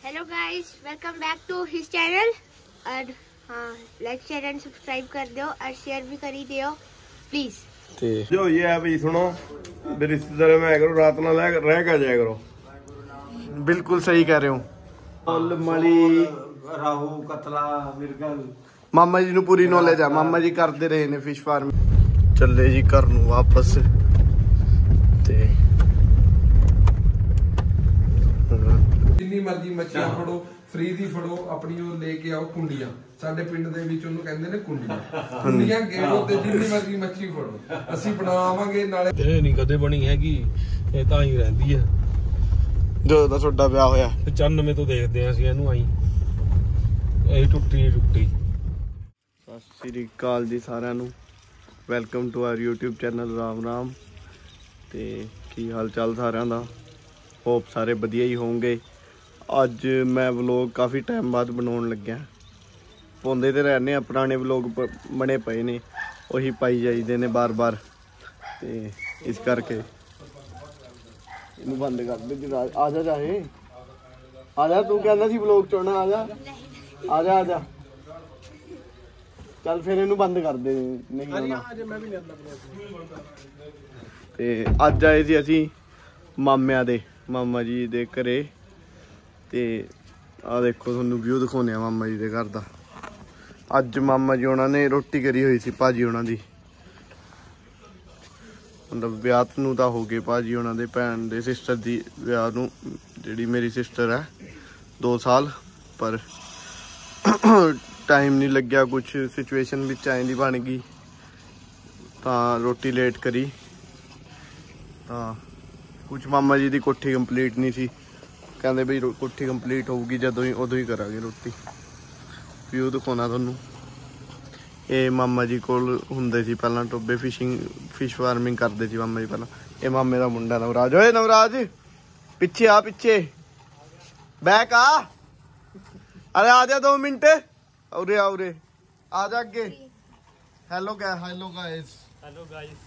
hello guys welcome back to his channel और हाँ like share and subscribe कर दो और शेयर भी कर ही दियो प्लीज ਤੇ जो ये है भाई सुनो भी रिश्तेदारों में आया करो रात ना रह रह कर जाया करो ਬਿਲਕੁਲ ਸਹੀ ਕਹਿ ਰਹੇ ਹੋ ਫੁੱਲ ਮਲੀ राहू कतला मिर्गल ਮਾਮਾ ਜੀ ਨੂੰ ਪੂਰੀ ਨੌਲੇਜ ਆ ਮਾਮਾ ਜੀ ਕਰਦੇ ਰਹੇ ਨੇ ਫਿਸ਼ ਫਾਰਮ ਚੱਲੇ ਜੀ ਘਰ ਨੂੰ ਵਾਪਸ ਮਰਜ਼ੀ ਮੱਛੀਆਂ ਫੜੋ ਫ੍ਰੀ ਦੀ ਫੜੋ ਆਪਣੀ ਉਹ ਲੈ ਕੇ ਆਓ ਕੁੰਡੀਆਂ। ਸਾਡੇ ਪਿੰਡ ਦੇ ਵਿੱਚ ਉਹਨੂੰ ਕਹਿੰਦੇ ਨੇ ਕੁੰਡੀਆਂ। ਕੁੰਡੀਆਂ ਗੇਰੋ ਤੇ ਜਿੰਨੀ ਮਰਜ਼ੀ ਮੱਛੀ ਫੜੋ। ਅਸੀਂ ਬਣਾਵਾਂਗੇ ਨਾਲੇ ਇਹ ਨਹੀਂ ਕਦੇ ਬਣੀ ਹੈਗੀ ਇਹ ਤਾਂ ਹੀ ਰਹਿੰਦੀ ਹੈ ਜਦੋਂ ਦਾ ਤੁਹਾਡਾ ਵਿਆਹ ਹੋਇਆ। 95 ਤੋਂ ਦੇਖਦੇ ਆ ਅਸੀਂ ਇਹਨੂੰ ਆਈ। ਇਹ ਟੁੱਟੀ ਟੁੱਟੀ। ਸਤਿ ਸ੍ਰੀ ਅਕਾਲ ਜੀ ਸਾਰਿਆਂ ਨੂੰ। Welcome to our YouTube channel Ram Ram. ਤੇ ਕੀ ਹਾਲ ਚਾਲ ਸਾਰਿਆਂ ਦਾ? ਹੋਪ ਸਾਰੇ ਵਧੀਆ ਹੀ ਹੋਵੋਗੇ ਅੱਜ ਮੈਂ ਵਲੌਗ ਕਾਫੀ ਟਾਈਮ ਬਾਅਦ ਬਣਾਉਣ ਲੱਗਿਆ। ਪਾਉਂਦੇ ਤੇ ਰਹਿੰਦੇ ਆ ਪੁਰਾਣੇ ਵਲੌਗ ਬਣੇ ਪਏ ਨੇ। ਉਹੀ ਪਾਈ ਜਾਈਦੇ ਨੇ ਬਾਰ-ਬਾਰ। ਤੇ ਇਸ ਕਰਕੇ ਇਹਨੂੰ ਬੰਦ ਕਰ ਦੇ ਜੀ ਆ ਜਾ ਚਾਹੇ। ਆ ਜਾ ਤੂੰ ਕਹਿੰਦਾ ਸੀ ਵਲੌਗ ਚੋਣਾ ਆ ਜਾ। ਆ ਜਾ ਆ ਜਾ। ਚੱਲ ਫਿਰ ਇਹਨੂੰ ਬੰਦ ਕਰ ਦੇ ਨਹੀਂ ਆਉਣਾ। ਤੇ ਅੱਜ ਆਏ ਸੀ ਅਸੀਂ ਮਾਮਿਆਂ ਦੇ ਮਾਮਾ ਜੀ ਦੇ ਘਰੇ। ਤੇ ਆ ਦੇਖੋ ਤੁਹਾਨੂੰ ਵਿਊ ਦਿਖਾਉਂਦੇ ਆ ਮਾਮਾ ਜੀ ਦੇ ਘਰ ਦਾ। ਅੱਜ ਮਾਮਾ ਜੀ ਉਹਨਾਂ ਨੇ ਰੋਟੀ ਕਰੀ ਹੋਈ ਸੀ ਭਾਜੀ ਉਹਨਾਂ ਦੀ। ਮਤਲਬ ਵਿਆਹ ਨੂੰ ਤਾਂ ਹੋ ਗਏ ਭਾਜੀ ਉਹਨਾਂ ਦੇ, ਭੈਣ ਦੇ ਸਿਸਟਰ ਦੀ ਵਿਆਹ ਨੂੰ, ਜਿਹੜੀ ਮੇਰੀ ਸਿਸਟਰ ਹੈ 2 ਸਾਲ, ਪਰ ਟਾਈਮ ਨਹੀਂ ਲੱਗਿਆ ਕੁਝ ਸਿਚੁਏਸ਼ਨ ਵਿੱਚ ਐਂ ਦੀ ਬਣ ਗਈ। ਤਾਂ ਰੋਟੀ ਲੇਟ ਕਰੀ। ਤਾਂ ਕੁਝ ਮਾਮਾ ਜੀ ਦੀ ਕੋਠੀ ਕੰਪਲੀਟ ਨਹੀਂ ਸੀ। ਕਹਿੰਦੇ ਰੋ- ਕੋਠੀ ਕੰਪਲੀਟ ਹੋਊਗੀ ਜਦੋਂ ਹੀ ਉਦੋਂ ਹੀ ਕਰਾਂਗੇ ਰੋਟੀ। ਵਿਊ ਦਿਖਾਉਣਾ ਤੁਹਾਨੂੰ। ਇਹ ਮਾਮਾ ਜੀ ਕੋਲ ਹੁੰਦੇ ਸੀ ਪਹਿਲਾਂ ਟੋਬੇ ਫਿਸ਼ਿੰਗ ਫਿਸ਼ ਫਾਰਮਿੰਗ ਕਰਦੇ ਸੀ ਮਾਮਾ ਜੀ ਪਹਿਲਾਂ। ਇਹ ਮਾਮੇ ਦਾ ਮੁੰਡਾ ਨਵਰਾਜ। ਓਏ ਨਵਰਾਜ! ਪਿੱਛੇ ਆ ਪਿੱਛੇ। ਬੈਕ ਆ। ਅਰੇ ਆ ਜਾ 2 ਮਿੰਟ। ਉਰੇ ਆ ਉਰੇ। ਆ ਜਾ ਅੱਗੇ। ਹੈਲੋ ਗਾ hello guys hello guys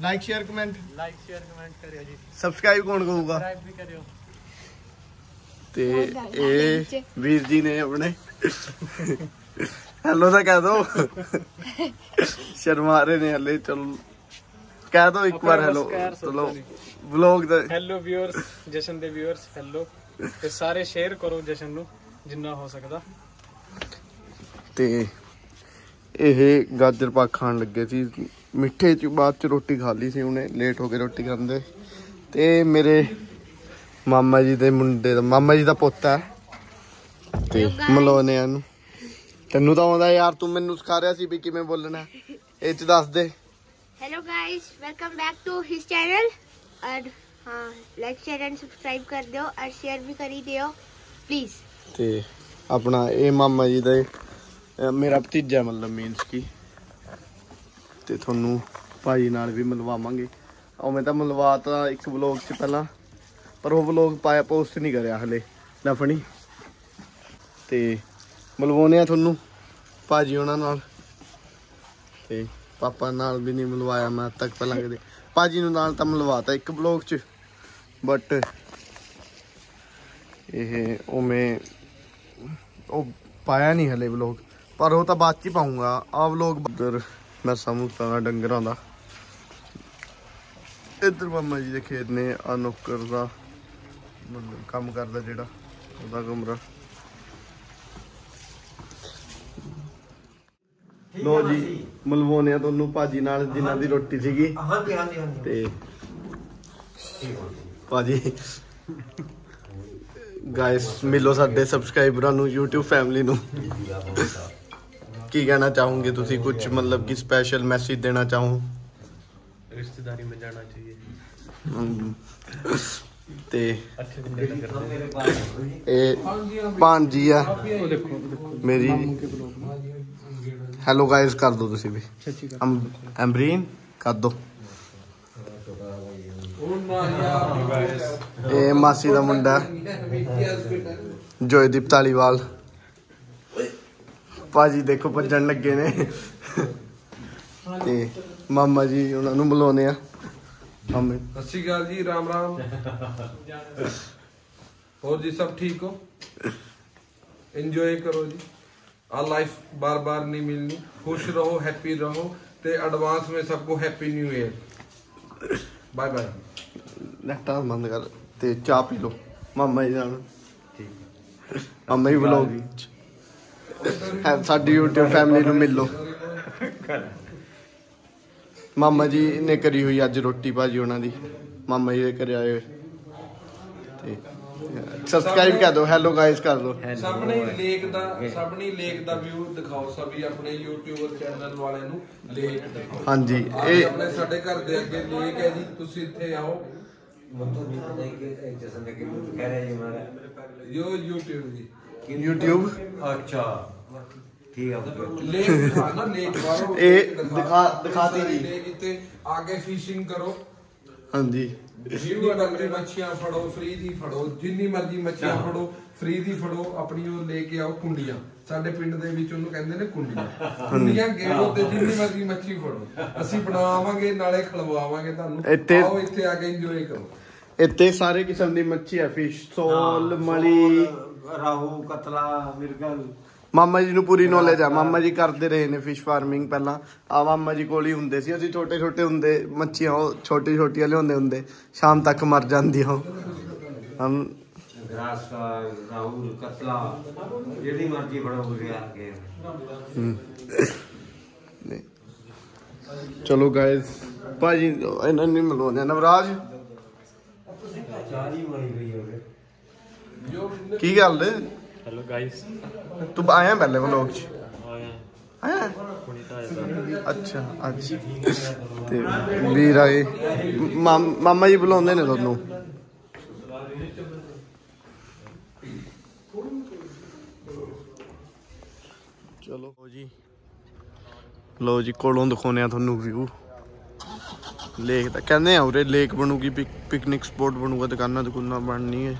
like share comment like share comment ਕਰਿਓ ਜੀ। ਸਬਸਕ੍ਰਾਈਬ ਕੌਣ ਕਰੂਗਾ? ਸਬਸਕ੍ਰਾਈਬ ਵੀ ਕਰਿਓ। ਤੇ ਇਹ ਵੀਰ ਜੀ ਨੇ ਆਪਣੇ ਹੈਲੋ ਤਾਂ ਕਹਿ ਦੋ। ਸ਼ਰਮਾ ਰਹੇ ਨੇ ਹਲੇ ਚਲੋ। ਕਹਿ ਦੋ ਇੱਕ ਵਾਰ ਹੈਲੋ। ਚਲੋ ਵਲੌਗ ਦਾ ਹੈਲੋ ਵਿਊਅਰਸ ਜਸ਼ਨ ਦੇ ਵਿਊਅਰਸ ਹੈਲੋ ਤੇ ਸਾਰੇ ਸ਼ੇਅਰ ਕਰੋ ਜਸ਼ਨ ਨੂੰ ਜਿੰਨਾ ਹੋ ਸਕਦਾ। ਤੇ ਇਹ ਗਾਜਰ ਪਾਕ ਖਾਣ ਲੱਗੇ ਸੀ। ਮਿੱਠੇ ਚ ਬਾਅਦ ਚ ਰੋਟੀ ਖਾ ਲਈ ਸੀ ਉਹਨੇ ਲੇਟ ਹੋ ਕੇ ਰੋਟੀ ਖਾਂਦੇ। ਤੇ ਮੇਰੇ ਮਾਮਾ ਜੀ ਦੇ ਮੁੰਡੇ ਦਾ ਮਾਮਾ ਜੀ ਦਾ ਪੁੱਤ ਹੈ ਤੇ ਮਲੋਨੇ ਨੂੰ। ਤੈਨੂੰ ਤਾਂ ਆਉਂਦਾ ਯਾਰ ਤੂੰ ਮੈਨੂੰ ਸਿਖਾ ਰਿਹਾ ਸੀ ਵੀ ਕਿਵੇਂ ਬੋਲਣਾ ਇਹ ਚ ਦੱਸ ਦੇ। Hello guys welcome back to his channel and ਹਾਂ ਲਾਈਕ ਸ਼ੇਅਰ ਐਂਡ ਸਬਸਕ੍ਰਾਈਬ ਕਰ ਦਿਓ ਐਂਡ ਸ਼ੇਅਰ ਵੀ ਕਰੀ ਦਿਓ ਪਲੀਜ਼ ਤੇ ਆਪਣਾ ਇਹ ਮਾਮਾ ਜੀ ਦਾ ਮੇਰਾ ਭਤੀਜਾ ਮਤਲਬ ਮੀਨਸ ਕੀ। ਤੇ ਤੁਹਾਨੂੰ ਭਾਈ ਨਾਲ ਵੀ ਮਿਲਵਾਵਾਂਗੇ। ਉਵੇਂ ਤਾਂ ਮਿਲਵਾ ਇੱਕ ਵਲੌਗ 'ਚ ਪਹਿਲਾਂ। ਪਰ ਉਹ ਵਲੌਗ ਪਾਇਆ ਪੋਸਟ ਨਹੀਂ ਕਰਿਆ ਹਲੇ ਲਫਣੀ ਤੇ ਮਿਲਵਾਉਣੇ ਆ ਤੁਹਾਨੂੰ, ਭਾਜੀ ਉਹਨਾਂ ਨਾਲ। ਤੇ ਪਾਪਾ ਨਾਲ ਵੀ ਨਹੀਂ ਮਿਲਵਾਇਆ, ਮੈਂ ਤੱਕ ਪਹਿਲਾਂ ਕਦੇ। ਭਾਜੀ ਨੂੰ ਨਾਲ ਤਾਂ ਮਿਲਵਾਤਾ ਇੱਕ ਵਲੌਗ 'ਚ ਬਟ ਇਹ ਉਵੇਂ ਉਹ ਪਾਇਆ ਨਹੀਂ ਹਲੇ ਵਲੌਗ ਪਰ ਉਹ ਤਾਂ ਬਾਅਦ ਚ ਹੀ ਪਾਉਂਗਾ ਆ ਵਲੌਗ ਉਧਰ ਮੈਂ ਸਮਝਦਾ ਦਾ ਡੰਗਰਾਂ ਦਾ। ਇੱਧਰ ਮਾਮਾ ਜੀ ਦੇ ਖੇਤ ਨੇ ਆ ਨੌਕਰ ਦਾ। ਕੰਮ ਕਰਦਾ ਜਿਹੜਾ। ਉਹਦਾ ਕਮਰਾ। ਲੋ ਜੀ ਮਲਵਾਉਣਿਆ ਤੁਹਾਨੂੰ ਭਾਜੀ ਨਾਲ ਜਿਨ੍ਹਾਂ ਦੀ ਰੋਟੀ ਸੀਗੀ। ਤੇ ਭਾਜੀ ਗਾਇਸ ਮਿਲੋ ਸਾਡੇ ਸਬਸਕ੍ਰਾਈਬਰਾਂ ਨੂੰ YouTube ਫੈਮਿਲੀ ਨੂੰ। ਕੀ ਕਹਿਣਾ ਚਾਹੋਗੇ ਤੁਸੀਂ? ਕੁਝ ਮਤਲਬ ਕਿ ਸਪੈਸ਼ਲ ਮੈਸੇਜ ਦੇਣਾ ਚਾਹੋ? ਰਿਸ਼ਤੇਦਾਰੀ ਮੇ ਜਾਣਾ ਚਾਹੀਏ। ਤੇ ਇਹ ਭਾਂਜੀ ਆ। ਮੇਰੀ ਹੈਲੋ ਗਾਇਸ ਕਰ ਦੋ ਤੁਸੀਂ ਵੀ। ਐਮਰੀਨ ਕਰ ਦੋ। ਇਹ ਮਾਸੀ ਦਾ ਮੁੰਡਾ। ਜੋਇਦੀਪ ਤਾਲੀਵਾਲ ਪਾਜੀ ਦੇਖੋ ਭੱਜਣ ਲੱਗੇ ਨੇ। ਤੇ ਮਾਮਾ ਜੀ ਉਹਨਾਂ ਨੂੰ ਬੁਲਾਉਨੇ ਆ। ਮਾਮੇ ਸਤਿ ਸ਼੍ਰੀ ਅਕਾਲ ਜੀ ਰਾਮ ਰਾਮ। ਹੋਰ ਜੀ ਸਭ ਠੀਕ ਹੋ? ਇੰਜੋਏ ਕਰੋ ਜੀ। ਆ ਲਾਈਫ ਬਾਰ-ਬਾਰ ਨਹੀਂ ਮਿਲਣੀ। ਖੁਸ਼ ਰਹੋ ਹੈਪੀ ਰਹੋ ਤੇ ਐਡਵਾਂਸ ਵਿੱਚ ਸਭ ਕੋ happy new year bye bye ਲੈਟਾਂ ਬੰਦ ਕਰ ਤੇ ਚਾਹ ਪੀ ਲਓ ਮਾਮਾ ਜੀ ਨਾਲ। ਮਾਮਾ ਜੀ ਵਲੋਗ ਹੈ ਸਾਡੀ YouTube ਫੈਮਿਲੀ ਨੂੰ ਮਿਲ ਲਓ। ਮਾਮਾ ਜੀ ਨੇ ਕਰੀ ਹੋਈ ਅੱਜ ਰੋਟੀ ਭਾਜੀ ਉਹਨਾਂ ਦੀ। ਮਾਮਾ ਜੀ ਦੇ ਘਰੇ ਆਏ ਹੋਏ। ਤੇ ਸਬਸਕ੍ਰਾਈਬ ਕਰ ਦਿਓ ਹੈਲੋ ਗਾਇਸ ਕਰ ਦਿਓ ਸਾਹਮਣੇ ਲੇਕ ਦਾ ਸਾਹਮਣੇ ਲੇਕ ਦਾ ਵਿਊ ਦਿਖਾਓ ਸਭੀ ਆਪਣੇ ਯੂਟਿਊਬਰ ਚੈਨਲ ਵਾਲੇ ਨੂੰ। ਲੇਕ ਦਿਖਾਓ। ਹਾਂਜੀ ਇਹ ਆਪਣੇ ਸਾਡੇ ਘਰ ਦੇ ਅੱਗੇ ਲੇਕ ਹੈ ਜੀ ਤੁਸੀਂ ਇੱਥੇ ਆਓ। ਯੋ YouTube ਜੀ। YouTube? ਅੱਛਾ। ਇਹ ਦਿਖਾ- ਦਿਖਾਤੀ ਜੀ। ਹਾਂਜੀ। ਜਿੰਨੀ ਮਰਜ਼ੀ ਮੱਛੀਆਂ ਫੜੋ ਫ੍ਰੀ ਦੀ ਫੜੋ ਜਿੰਨੀ ਮਰਜ਼ੀ ਮੱਛੀਆਂ ਫੜੋ ਫ੍ਰੀ ਦੀ ਫੜੋ ਆਪਣੀ ਉਹ ਲੈ ਕੇ ਆਓ ਕੁੰਡੀਆਂ। ਸਾਡੇ ਪਿੰਡ ਦੇ ਵਿੱਚ ਉਹਨੂੰ ਕਹਿੰਦੇ ਨੇ ਕੁੰਡੀਆਂ। ਕੁੰਡੀਆਂ ਗੇਰੋ ਤੇ ਜਿੰਨੀ ਮਰਜ਼ੀ ਮੱਛੀ ਫੜੋ। ਅਸੀਂ ਬਣਾਵਾਂਗੇ ਨਾਲੇ ਖਲਵਾਵਾਂਗੇ ਤੁਹਾਨੂੰ। ਇੱਥੇ- ਆਓ ਇੱਥੇ ਆ ਕੇ ਇੰਜੋਏ ਕਰੋ। ਇੱਥੇ ਸਾਰੇ ਕਿਸਮ ਦੀ ਮੱਛੀ ਹੈ ਫਿਸ਼ ਸੋਲ ਮਲੀ। ਰਾਹੂ ਕਤਲਾ ਮਿਰਗਲ। ਮਾਮਾ ਜੀ ਨੂੰ ਪੂਰੀ ਨੌਲੇਜ ਆ। ਮਾਮਾ ਜੀ ਕਰਦੇ ਰਹੇ ਨੇ ਫਿਸ਼ ਫਾਰਮਿੰਗ ਪਹਿਲਾਂ। ਆ ਮਾਮਾ ਜੀ ਕੋਲ ਹੀ ਹੁੰਦੇ ਸੀ। ਅਸੀਂ ਛੋਟੇ ਛੋਟੇ ਹੁੰਦੇ, ਮੱਛੀਆਂ ਉਹ ਛੋਟੀ ਛੋਟੀਆਂ ਲਿਆਉਂਦੇ ਹੁੰਦੇ ਸ਼ਾਮ ਤੱਕ ਮਰ ਜਾਂਦੀਆਂ ਉਹ। ਹਮ। ਗ੍ਰਾਸ ਕਾ ਕਤਲਾ ਜਿਹੜੀ ਮਰਜ਼ੀ ਫੜੋ ਉਰੇ ਆ ਕੇ ਚਲੋ ਗਾਇਸ ਭਾਜੀ ਇਹਨਾਂ ਨੂੰ ਮਿਲਵਾਉਂਦੇ ਨਵਰਾਜ? ਕੀ ਗੱਲ? हेलो गाइस ਤੂੰ ਆਇਆ ਪਹਿਲੇ ਵਲੋਗ ਚ आया ਆਇਆ पुणी आया ਅੱਛਾ ਅੱਜ ਤੇ ਵੀਰ ਆਏ ਮਾਮ- ਮਾਮਾ ਜੀ ਬੁਲਾਉਂਦੇ ਨੇ ਤੁਹਾਨੂੰ ਚਲੋ ਜੀ ਲੋ ਜੀ ਕੋਲੋਂ ਦਿਖਾਉਂਦੇ ਆ ਤੁਹਾਨੂੰ ਵਿਊ ਲੇਕ ਤਾਂ ਕਹਿੰਦੇ ਆ ਉਰੇ ਲੇਕ ਬਣੂਗੀ ਪਿਕਨਿਕ ਸਪੌਟ ਬਣੂਗਾ ਦੁਕਾਨਾਂ ਦੁਕਾਨਾਂ ਬਣਨੀ ਹੈ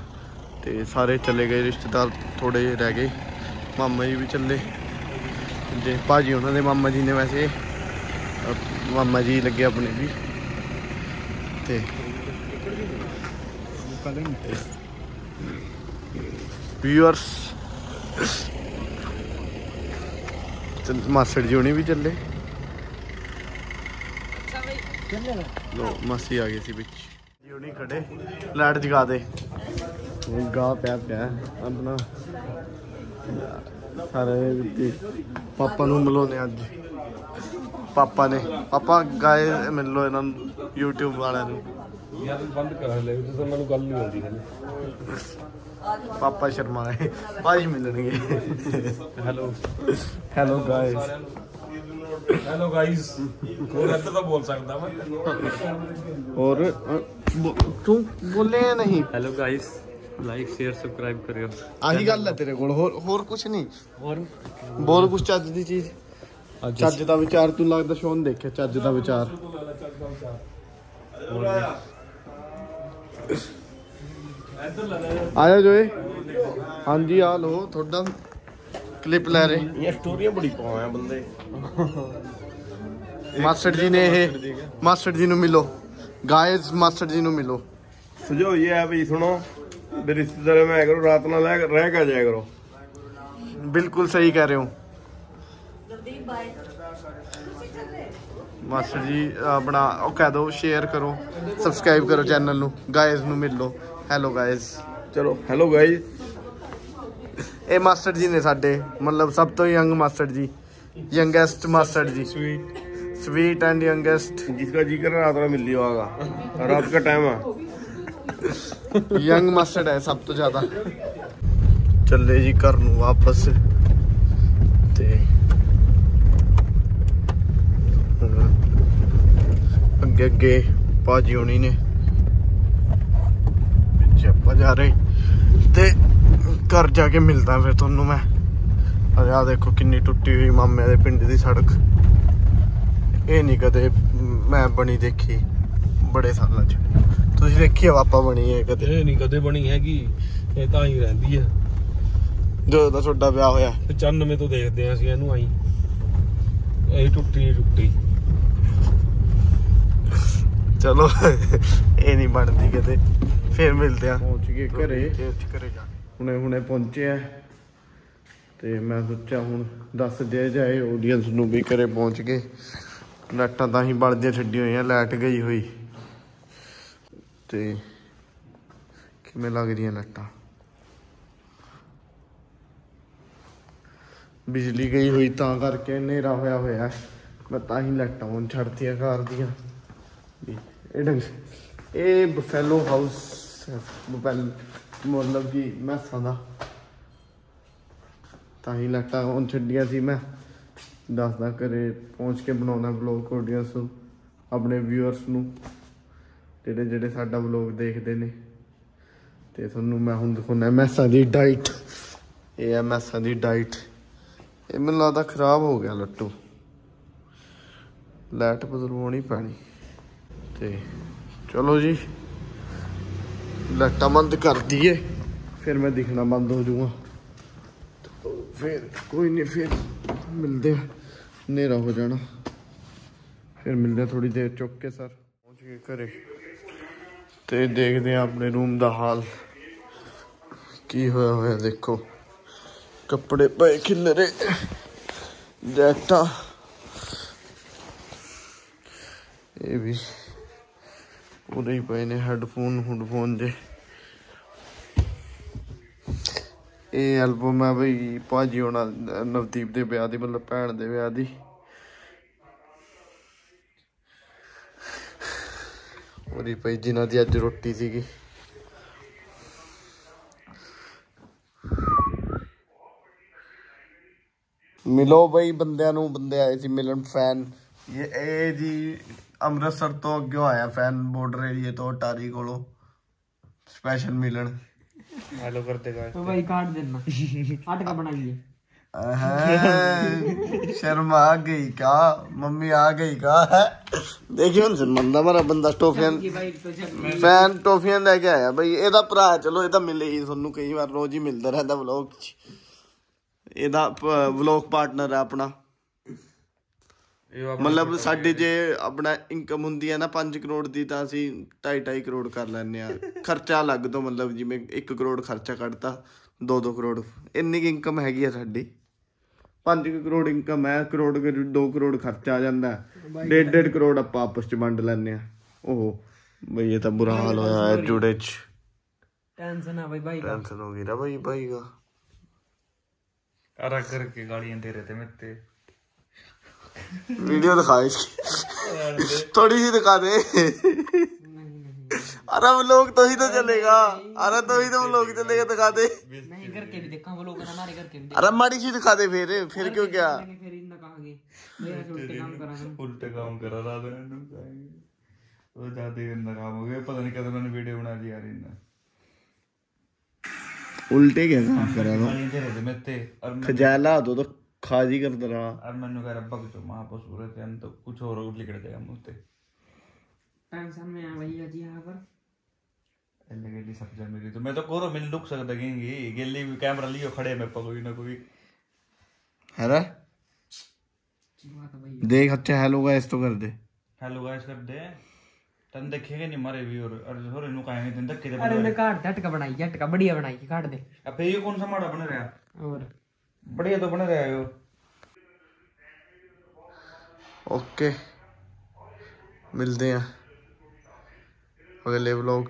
ਤੇ ਸਾਰੇ ਚਲੇ ਗਏ, ਰਿਸ਼ਤੇਦਾਰ ਥੋੜੇ ਜਿਹੇ ਰਹਿ ਗਏ। ਮਾਮਾ ਜੀ ਵੀ ਚੱਲੇ। ਤੇ ਭਾਜੀ ਉਹਨਾਂ ਦੇ ਮਾਮਾ ਜੀ ਨੇ ਵੈਸੇ। ਮਾਮਾ ਜੀ ਲੱਗੇ ਆਪਣੇ ਵੀ। ਤੇ ਵੀਅਰਸ ਮਾਸੜ ਜੀ ਹੁਣੀ ਵੀ ਚੱਲੇ। ਲੋ ਮਾਸੀ ਆ ਗਈ ਸੀ ਵਿੱਚ। ਜੀ ਹੁਣੀ ਖੜੇ। ਲਾਈਟ ਜਗਾ ਦੇ। ਗਾ ਪਿਆ ਪਿਆ ਆਪਣਾ। ਸਾਰੇ ਵਿੱਤੀ ਪਾਪਾ ਨੂੰ ਮਿਲੋਨੇ ਅੱਜ। ਪਾਪਾ ਨੇ ਪਾਪਾ ਗਾਏ ਮਿਲ ਲੋ ਇਹਨਾਂ YouTube ਵਾਲਿਆਂ ਨੂੰ। ਯਾਰ ਬੰਦ ਕਰਾ ਲੈ ਤੁਸੀਂ ਮੈਨੂੰ ਗੱਲ ਨਹੀਂ ਆਉਂਦੀ ਹੈ ਪਾਪਾ ਸ਼ਰਮਾ ਹੈ ਭਾਈ ਮਿਲਣਗੇ। Hello hello guys hello guys ਹੋਰ ਇੱਥੇ ਤਾਂ ਬੋਲ ਸਕਦਾ ਮੈਂ। ਔਰ ਤੂੰ ਬੋਲੇ ਨਹੀਂ। Hello guys like share subscribe ਕਰਿਓ। ਆਹੀ ਗੱਲ ਹੈ ਤੇਰੇ ਕੋਲ। ਹੋਰ ਹੋਰ ਕੁਝ ਨਹੀਂ? ਹੋਰ? ਬੋਲ ਕੁਝ ਚੱਜ ਦੀ ਚੀਜ਼। ਚੱਜ ਦਾ ਵਿਚਾਰ ਤੂੰ ਲੱਗਦਾ ਸ਼ੋਨ ਦੇਖਿਆ ਚੱਜ ਦਾ ਵਿਚਾਰ। ਆਇਆ ਜੋਏ? ਹਾਂਜੀ ਆ ਲੋ ਤੁਹਾਡਾ ਕਲਿੱਪ ਲੈ ਰਹੇ। ਇਹ ਸਟੋਰੀਆਂ ਬੜੀ ਪਾਉਂਦੇ ਬੰਦੇ। ਮਾਸਟਰ ਜੀ ਨੇ ਇਹ ਮਾਸਟਰ ਜੀ ਨੂੰ ਮਿਲੋ। ਗਾਇਜ਼ ਮਾਸਟਰ ਜੀ ਨੂੰ ਮਿਲੋ। ਸੁਝੋ ਇਹ ਹੈ ਭਈ ਸੁਣੋ। ਵੀ ਰਿਸ਼ਤੇਦਾਰ ਮੈਂ ਕਰੋ ਰਾਤ ਨਾਲ ਰਹਿ ਰਹਿ ਕੇ ਜਾਇਆ ਕਰੋ ਬਿਲਕੁਲ ਸਹੀ ਕਹਿ ਰਹੇ ਹੋ ਮਾਸਟਰ ਜੀ ਆਪਣਾ ਉਹ ਕਹਿ ਦਿਓ ਸ਼ੇਅਰ ਕਰੋ ਸਬਸਕ੍ਰਾਈਬ ਕਰੋ ਚੈਨਲ ਨੂੰ ਗਾਇਜ਼ ਨੂੰ ਮਿਲ ਲਓ ਹੈਲੋ ਗਾਇਜ਼ ਚਲੋ ਹੈਲੋ ਗਾਇਸ ਇਹ ਮਾਸਟਰ ਜੀ ਨੇ ਸਾਡੇ ਮਤਲਬ ਸਭ ਤੋਂ young master ji youngest master ji sweet sweet and youngest जिसका जी कर रात में मिल लियो आगा रात का टाइम है ਯੰਗ ਮਾਸਟਰ ਹੈ ਸਭ ਤੋਂ ਜ਼ਿਆਦਾ। ਚੱਲੇ ਜੀ ਘਰ ਨੂੰ ਵਾਪਸ। ਤੇ ਅੱਗੇ ਅੱਗੇ ਭਾਜੀ ਹੋਣੀ ਨੇ। ਪਿੱਛੇ ਆਪਾਂ ਜਾ ਰਹੇ। ਤੇ ਘਰ ਜਾ ਕੇ ਮਿਲਦਾ ਫਿਰ ਤੁਹਾਨੂੰ ਮੈਂ। ਅਰੇ ਆ ਦੇਖੋ ਕਿੰਨੀ ਟੁੱਟੀ ਹੋਈ ਮਾਮੇ ਦੇ ਪਿੰਡ ਦੀ ਸੜਕ। ਇਹ ਨਹੀਂ ਕਦੇ ਮੈਂ ਬਣੀ ਦੇਖੀ। ਬੜੇ ਸਾਲਾਂ ਚ। ਤੁਸੀਂ ਵੇਖੀ ਆਪਾਂ ਬਣੀ ਹੈ ਕਦੇ। ਇਹ ਨਹੀਂ ਕਦੇ ਬਣੀ ਹੈਗੀ। ਇਹ ਤਾਂ ਹੀ ਰਹਿੰਦੀ ਹੈ ਜਦੋਂ ਦਾ ਤੁਹਾਡਾ ਵਿਆਹ ਹੋਇਆ। 95 ਤੋਂ ਦੇਖਦੇ ਆ ਅਸੀਂ ਇਹਨੂੰ ਆਈ। ਇਹ ਟੁੱਟੀ ਨਹੀਂ ਟੁੱਟੀ। ਚਲੋ ਇਹ ਨਹੀਂ ਬਣਦੀ ਕਦੇ। ਫੇਰ ਮਿਲਦੇ ਆ ਪਹੁੰਚ ਗਏ ਘਰੇ। ਘਰੇ ਜਾ ਹੁਣੇ ਹੁਣੇ ਪਹੁੰਚੇ ਆ ਤੇ ਮੈਂ ਸੋਚਿਆ ਹੁਣ ਦੱਸ ਦਿਆ ਜਾਏ ਆਡੀਅנס ਨੂੰ ਵੀ ਘਰੇ ਪਹੁੰਚ ਗਏ। ਲਾਈਟਾਂ ਤਾਂ ਹੀ ਬਲਦੀਆਂ ਛੱਡੀ ਹੋਈਆਂ ਲੈਟ ਗਈ ਹੋਈ। ਤੇ ਕਿਵੇਂ ਲੱਗਦੀਆਂ ਰਹੀਆਂ ਲਾਈਟਾਂ ਬਿਜਲੀ ਗਈ ਹੋਈ ਤਾਂ ਕਰਕੇ ਹਨੇਰਾ ਹੋਇਆ ਹੋਇਆ ਮੈਂ ਤਾਂ ਹੀ ਲਾਈਟਾਂ ਹੁਣ ਛੱਡਤੀਆਂ ਕਾਰ ਦੀਆਂ। ਇਹ ਡੰਗ, ਇਹ ਬਫੈਲੋ ਹਾਊਸ ਬਫੈਲ ਮਤਲਬ ਕਿ ਮੈਸਾਂ ਦਾ। ਤਾਂ ਹੀ ਲਾਈਟਾਂ on ਛੱਡੀਆਂ ਸੀ ਮੈਂ। ਦੱਸਦਾ ਘਰੇ ਪਹੁੰਚ ਕੇ ਬਣਾਉਣਾ ਵਲੌਗ ਆਡੀਅנס ਨੂੰ ਆਪਣੇ ਵਿਊਅਰਸ ਨੂੰ। ਜਿਹੜੇ ਜਿਹੜੇ ਸਾਡਾ ਵਲੌਗ ਦੇਖਦੇ ਨੇ। ਤੇ ਤੁਹਾਨੂੰ ਮੈਂ ਹੁਣ ਦਿਖਾਉਣਾ ਮੈਸਾਂ ਦੀ ਡਾਈਟ। ਇਹ ਹੈ ਮੈਸਾਂ ਦੀ ਡਾਈਟ। ਇਹ ਮੈਨੂੰ ਲੱਗਦਾ ਖਰਾਬ ਹੋ ਗਿਆ ਲੱਟੂ ਲਾਈਟ ਬਦਲਵਾਉਣੀ ਪੈਣੀ। ਤੇ ਚਲੋ ਜੀ, ਲਾਈਟਾਂ ਬੰਦ ਕਰ ਦਈਏ। ਫਿਰ ਮੈਂ ਦਿਖਣਾ ਬੰਦ ਹੋ ਜਾਊਗਾ। ਫਿਰ ਕੋਈ ਨਹੀਂ, ਫਿਰ ਮਿਲਦੇ ਆ। ਹਨੇਰਾ ਹੋ ਜਾਣਾ। ਫਿਰ ਮਿਲਦੇ ਆ ਥੋੜੀ ਦੇਰ ਚੁੱਕ ਕੇ ਸਰ। ਪਹੁੰਚ ਗਏ ਘਰੇ। ਤੇ ਦੇਖਦੇ ਆ ਆਪਣੇ ਰੂਮ ਦਾ ਹਾਲ। ਕੀ ਹੋਇਆ ਹੋਇਆ ਦੇਖੋ। ਕੱਪੜੇ ਪਏ ਖਿਲਰੇ, ਜੈਕਟਾਂ। ਇਹ ਵੀ ਪੂਰੇ ਹੀ ਪਏ ਨੇ ਹੈੱਡਫੋਨ ਹੁੱਡਫੋਨ ਜੇ। ਇਹ ਐਲਬਮ ਹੈ ਬਈ ਭਾਜੀ ਹੋਣਾ, ਨਵਦੀਪ ਦੇ ਵਿਆਹ ਦੀ, ਮਤਲਬ ਭੈਣ ਦੇ ਵਿਆਹ ਦੀ। ਉਰੀ ਪਈ ਜਿਨ੍ਹਾਂ ਦੀ ਅੱਜ ਰੋਟੀ ਸੀਗੀ। ਮਿਲੋ ਬਈ ਬੰਦਿਆਂ ਨੂੰ ਬੰਦੇ ਆਏ ਸੀ ਮਿਲਣ ਫੈਨ। ਇਹ ਇਹ ਜੀ ਅੰਮ੍ਰਿਤਸਰ ਤੋਂ ਅੱਗੇ ਆਇਆ ਫੈਨ ਬਾਰਡਰ ਏਰੀਏ ਤੋਂ ਟਾਰੀ ਕੋਲੋਂ। ਸਪੈਸ਼ਲ ਮਿਲਣ। ਹੈਲੋ ਕਰਦੇ ਗਾਇਸ। ਤੋ ਬਈ ਕਾਟ ਦੇਣਾ। ਆਟਕਾ ਬਣਾਈਏ। शर्म आ गई का मम्मी आ गई का है देखियो ਹੁਣ ਸਰਮੰਦਾ ਮਾਰਾ ਬੰਦਾ ਟੋਫੀਆਂ कि भाई तो जब ਫੈਨ ਟੋਫੀਆਂ ਲੈ ਕੇ ਆਇਆ ਬਈ ਇਹਦਾ ਭਰਾ ਚਲੋ ਇਹ ਤਾਂ ਮਿਲੇ ਹੀ ਤੁਹਾਨੂੰ ਕਈ ਵਾਰ ਰੋਜ਼ ਹੀ ਮਿਲਦਾ ਰਹਿੰਦਾ ਵਲੌਗ 'ਚ ਇਹਦਾ ਵਲੌਗ ਪਾਰਟਨਰ ਹੈ ਆਪਣਾ ਮਤਲਬ ਸਾਡੇ ਜੇ ਆਪਣਾ ਇਨਕਮ ਹੁੰਦੀ ਹੈ ਨਾ 5 ਕਰੋੜ ਦੀ ਤਾਂ ਅਸੀਂ 2.5 2.5 ਕਰੋੜ ਕਰ ਲੈਂਦੇ ਆ ਖਰਚਾ ਅਲੱਗ ਤੋਂ ਮਤਲਬ ਜਿਵੇਂ 1 ਕਰੋੜ ਖਰਚਾ ਕੱਢਤਾ 2-2 ਕਰੋੜ ਇੰਨੀ ਕੁ ਇਨਕਮ ਹੈਗੀ ਆ ਸਾਡੀ 5 ਕਰੋੜ ਇਨਕਮ ਹੈ ਕਰੋੜ 2 ਕਰੋੜ ਖਰਚਾ ਆ ਜਾਂਦਾ ਡੇਢ ਡੇਢ ਕਰੋੜ ਆਪਾਂ ਆਪਸ ਚ ਵੰਡ ਲੈਨੇ ਆ ਓਹੋ। ਬਈ ਇਹ ਤਾਂ ਬੁਰਾ ਹਾਲ ਹੋਇਆ ਹੈ ਜੁੜੇ ਚ। ਟੈਨਸ਼ਨ ਆ ਬਈ ਬਾਈ ਟੈਨਸ਼ਨ ਹੋ ਗਈ ਰਾ ਬਈ ਬਾਈ ਦਾ। ਅਰਾ ਕਰਕੇ ਗਾਲੀਆਂ ਦੇ ਰਹੇ ਤੇ ਮਿੱਤੇ। ਵੀਡੀਓ ਦਿਖਾਇਸ ਥੋੜੀ ਜੀ ਦਿਖਾ ਦੇ। अरे हम लोग तो ही तो चलेगा। अरे तो ही तो हम लोग चलेगा दिखा दे। अरे हमारी ही दिखा दे फिर फिर क्यों क्या? उल्टे काम करा रात में तो जाते गंदा काम हो गया पता नहीं कदम मैंने वीडियो बना लिया यार इनने। उल्टे क्या काम करा वो खजाला तो तो खाजी कर दे रहा। और मैंने कह रहा बग जो पर सूरत हम तो कुछ और लिख देगा मुझसे टेंशन में आ भैया जी यहाँ पर गेली सब जा मेरी। तो मैं तो कोरो मिल लुक सकता गेंगी गेली भी कैमरा लियो खड़े में पर कोई ना कोई। है रा देख अच्छा हेलो गाइस तो कर दे। हेलो गाइस कर दे। तन देखेंगे नहीं मारे व्यूअर और थोड़े नु कहेंगे तन धक्के दे अरे उन्हें काट झटका बनाई झटका बढ़िया बनाई काट दे। अब ये कौन सा माड़ा बन रहा और? बढ़िया तो बन रहा है यो ओके मिलते हैं अगले व्लॉग